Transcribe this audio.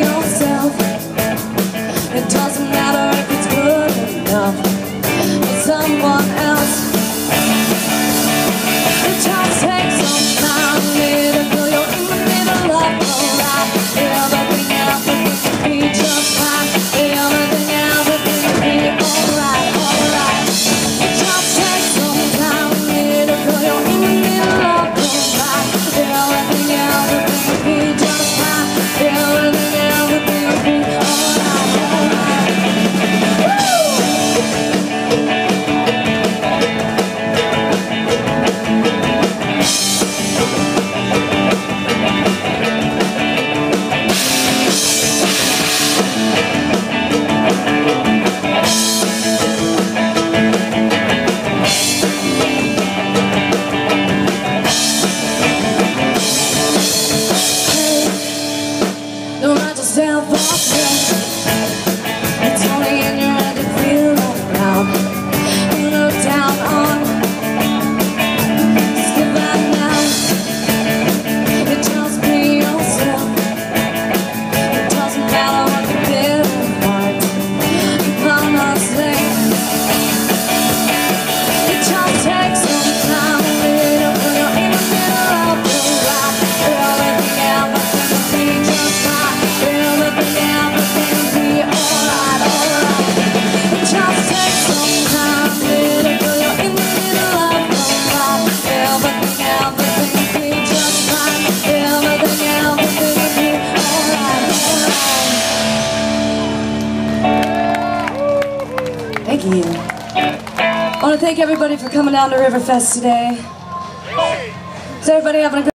yourself. of all You. I want to thank everybody for coming down to Riverfest today. Is everybody having a good